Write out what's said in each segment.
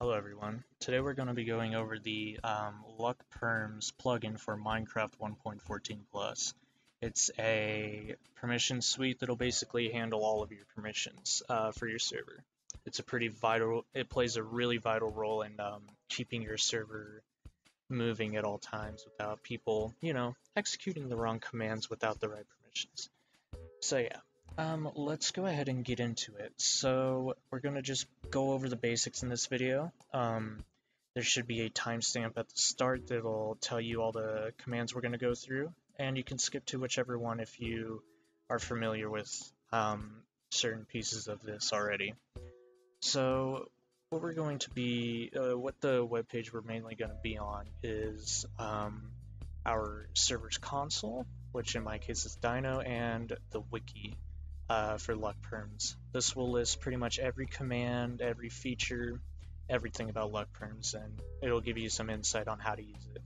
Hello everyone. Today we're going to be going over the um, LuckPerms plugin for Minecraft 1.14 Plus. It's a permission suite that'll basically handle all of your permissions uh, for your server. It's a pretty vital, it plays a really vital role in um, keeping your server moving at all times without people, you know, executing the wrong commands without the right permissions. So yeah, um, let's go ahead and get into it. So we're going to just go over the basics in this video. Um, there should be a timestamp at the start that'll tell you all the commands we're going to go through, and you can skip to whichever one if you are familiar with um, certain pieces of this already. So what we're going to be, uh, what the web page we're mainly going to be on is um, our server's console, which in my case is Dino, and the wiki uh, for LuckPerms. This will list pretty much every command, every feature, everything about LuckPerms, and it'll give you some insight on how to use it.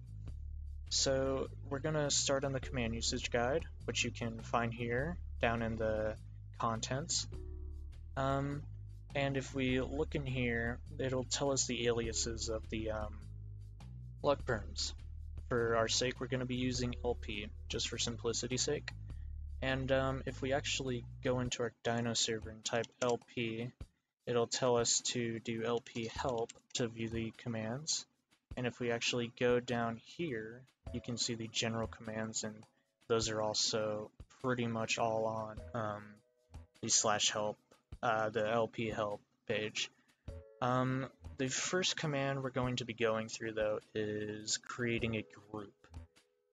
So we're going to start on the command usage guide, which you can find here down in the contents. Um, and if we look in here, it'll tell us the aliases of the um, LuckPerms. For our sake, we're going to be using LP, just for simplicity's sake. And um, if we actually go into our Dino server and type LP, it'll tell us to do LP help to view the commands. And if we actually go down here, you can see the general commands, and those are also pretty much all on um, the slash help, uh, the LP help page. Um, the first command we're going to be going through, though, is creating a group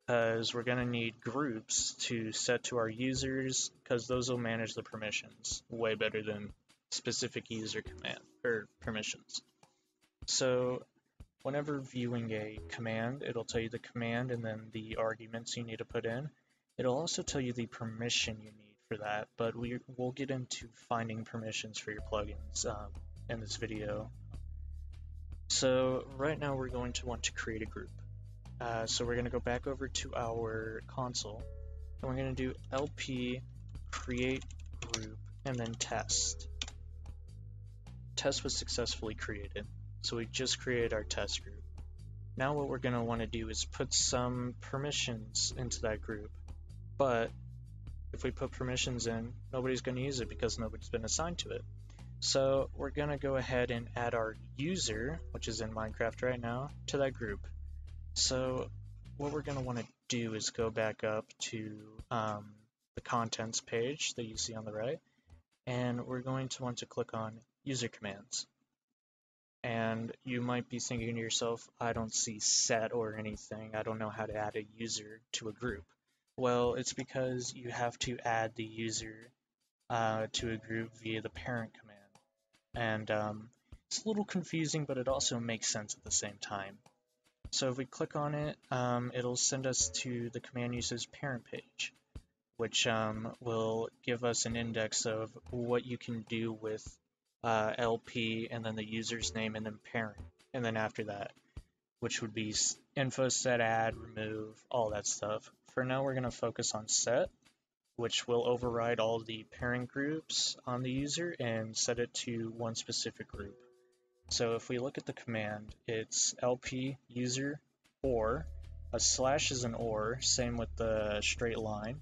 because we're going to need groups to set to our users because those will manage the permissions way better than specific user command or permissions. So whenever viewing a command, it'll tell you the command and then the arguments you need to put in. It'll also tell you the permission you need for that, but we, will get into finding permissions for your plugins um, in this video. So right now we're going to want to create a group. Uh, so we're going to go back over to our console and we're going to do lp create group and then test. Test was successfully created. So we just created our test group. Now what we're going to want to do is put some permissions into that group. But if we put permissions in, nobody's going to use it because nobody's been assigned to it. So we're going to go ahead and add our user, which is in Minecraft right now, to that group. So what we're going to want to do is go back up to um, the contents page that you see on the right, and we're going to want to click on user commands. And you might be thinking to yourself, I don't see set or anything. I don't know how to add a user to a group. Well, it's because you have to add the user uh, to a group via the parent command. And um, it's a little confusing, but it also makes sense at the same time. So if we click on it, um, it'll send us to the command uses parent page, which um, will give us an index of what you can do with uh, LP and then the user's name and then parent. And then after that, which would be info set, add, remove, all that stuff. For now, we're going to focus on set, which will override all the parent groups on the user and set it to one specific group. So if we look at the command, it's lp user or, a slash is an or, same with the straight line.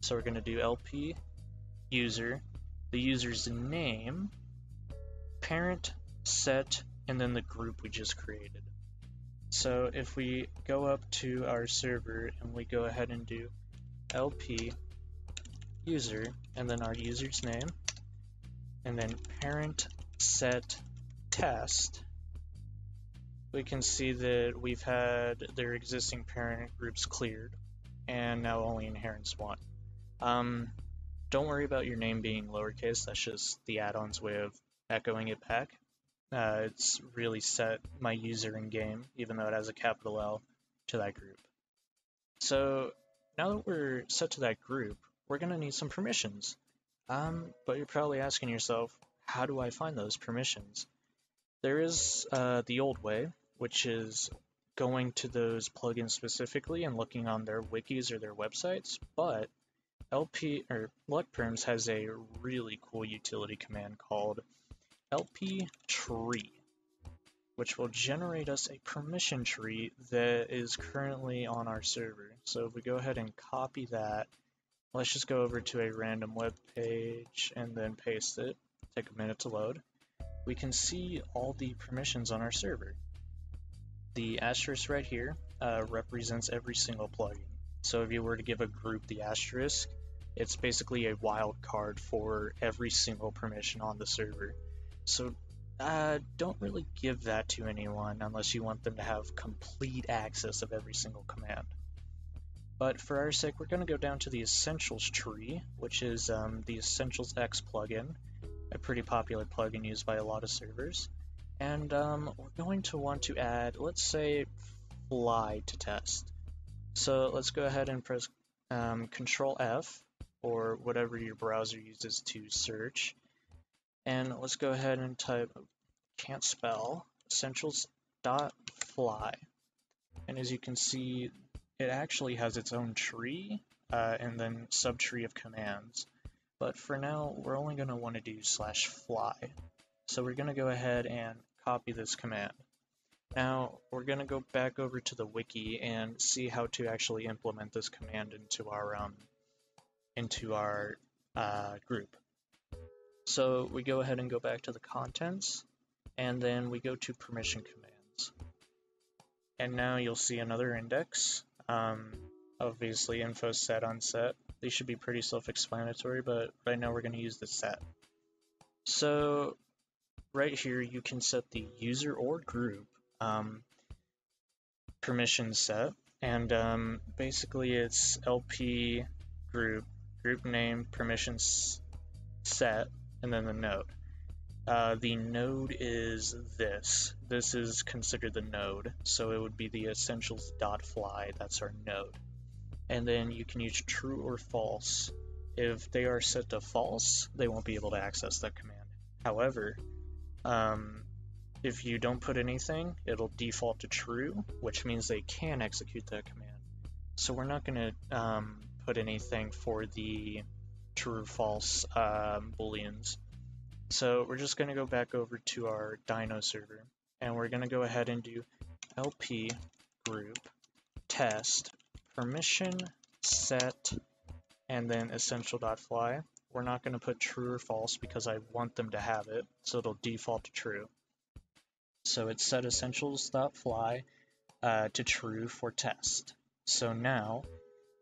So we're going to do lp user, the user's name, parent, set, and then the group we just created. So if we go up to our server and we go ahead and do lp user and then our user's name and then parent set test, we can see that we've had their existing parent groups cleared, and now only inherent's one. Um, don't worry about your name being lowercase, that's just the add-on's way of echoing it back. Uh, it's really set my user in game, even though it has a capital L, to that group. So now that we're set to that group, we're going to need some permissions. Um, but you're probably asking yourself, how do I find those permissions? There is uh, the old way, which is going to those plugins specifically and looking on their wikis or their websites, but LP or LuckPerms has a really cool utility command called LP tree, which will generate us a permission tree that is currently on our server. So if we go ahead and copy that, let's just go over to a random web page and then paste it. Take a minute to load. We can see all the permissions on our server. The asterisk right here uh, represents every single plugin. So if you were to give a group the asterisk, it's basically a wild card for every single permission on the server. So uh, don't really give that to anyone unless you want them to have complete access of every single command. But for our sake, we're going to go down to the Essentials tree, which is um, the Essentials X plugin, a pretty popular plugin used by a lot of servers. And um, we're going to want to add, let's say, fly to test. So let's go ahead and press um, Control F or whatever your browser uses to search. And let's go ahead and type, can't spell, essentials.fly. And as you can see, it actually has its own tree uh, and then subtree of commands. But for now, we're only going to want to do slash fly. So we're going to go ahead and copy this command. Now, we're going to go back over to the wiki and see how to actually implement this command into our um, into our uh, group. So we go ahead and go back to the contents, and then we go to permission commands. And now you'll see another index, um, obviously info set unset. These should be pretty self-explanatory, but right now we're going to use the set. So right here you can set the user or group um, permission set, and um, basically it's LP group group name permissions set, and then the node. Uh, the node is this. This is considered the node, so it would be the essentials.fly, that's our node. And then you can use true or false. If they are set to false, they won't be able to access that command. However, um, if you don't put anything, it'll default to true, which means they can execute that command. So we're not going to um, put anything for the true false um, booleans. So we're just going to go back over to our Dino server and we're going to go ahead and do lp group test permission set and then essential.fly. We're not going to put true or false because I want them to have it, so it'll default to true. So it's set essentials.fly uh, to true for test. So now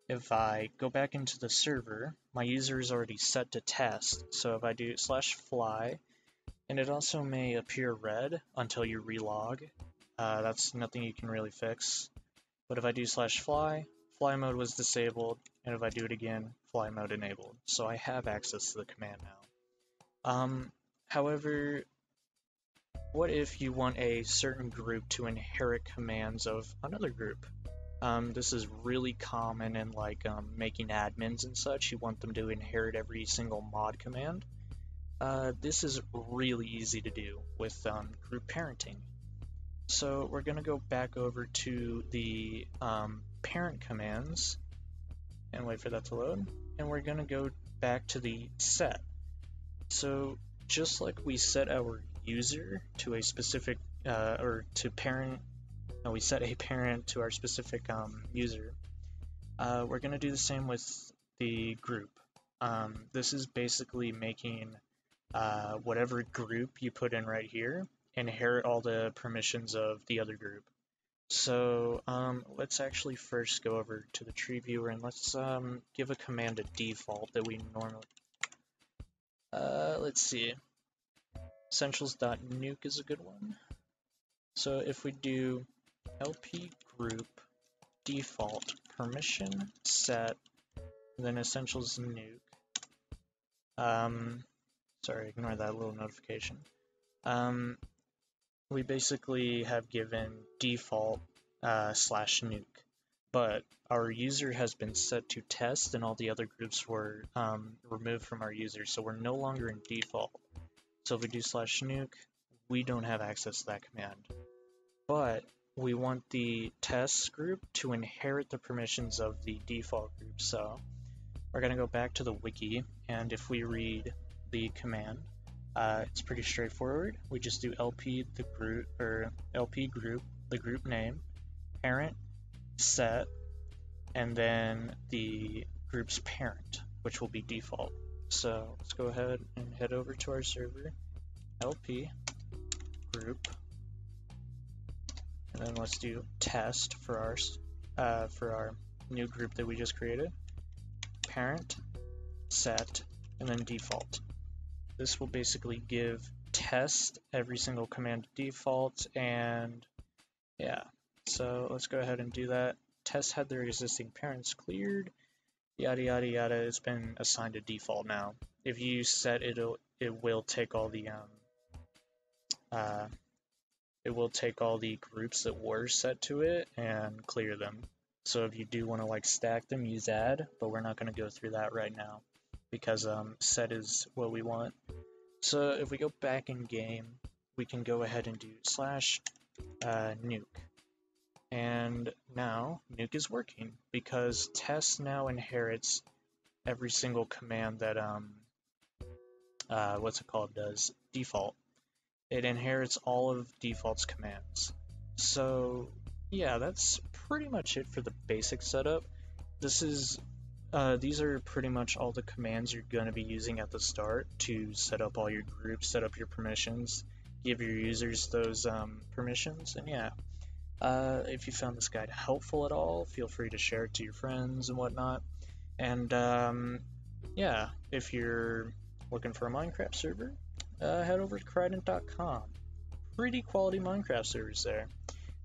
if I go back into the server, my user is already set to test. So if I do slash fly, and it also may appear red until you relog. Uh, that's nothing you can really fix. But if I do slash fly, fly mode was disabled, and if I do it again, fly mode enabled. So I have access to the command now. Um, however, what if you want a certain group to inherit commands of another group? Um, this is really common in like um, making admins and such. You want them to inherit every single mod command. Uh, this is really easy to do with um, group parenting. So we're going to go back over to the um, parent commands and wait for that to load. And we're going to go back to the set. So just like we set our user to a specific uh, or to parent and we set a parent to our specific um, user. Uh, we're going to do the same with the group. Um, this is basically making uh, whatever group you put in right here inherit all the permissions of the other group. So um, let's actually first go over to the tree viewer and let's um, give a command a default that we normally... Uh, let's see. Essentials.nuke is a good one. So if we do lp group default permission set then essentials nuke um, sorry ignore that little notification um, we basically have given default uh, slash nuke. But our user has been set to test and all the other groups were um, removed from our user so we're no longer in default. So if we do slash nuke we don't have access to that command. But we want the test group to inherit the permissions of the default group. So we're going to go back to the wiki, and if we read the command, Uh, it's pretty straightforward. We just do LP the group or LP group the group name, parent, set, and then the group's parent, which will be default. So let's go ahead and head over to our server, LP group, and then let's do test for our uh, for our new group that we just created. Parent, set, and then default. This will basically give test every single command default and yeah, so let's go ahead and do that. Test had their existing parents cleared, yada yada yada. It's been assigned a default now. If you set it, it will take all the um, uh, it will take all the groups that were set to it and clear them. So if you do want to like stack them, use add, but we're not going to go through that right now because um, set is what we want. So if we go back in game, we can go ahead and do slash uh, nuke. And now nuke is working because test now inherits every single command that um uh, what's it called does default. It inherits all of default's commands. So yeah, that's pretty much it for the basic setup. This is uh, these are pretty much all the commands you're going to be using at the start to set up all your groups, set up your permissions, give your users those um, permissions, and yeah. Uh, if you found this guide helpful at all, feel free to share it to your friends and whatnot. And um, yeah, if you're looking for a Minecraft server, uh, head over to Crident.com. Pretty quality Minecraft servers there.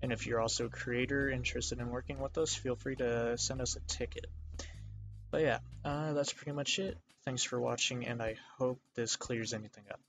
And if you're also a creator interested in working with us, feel free to send us a ticket. But yeah, uh, that's pretty much it. Thanks for watching, and I hope this clears anything up.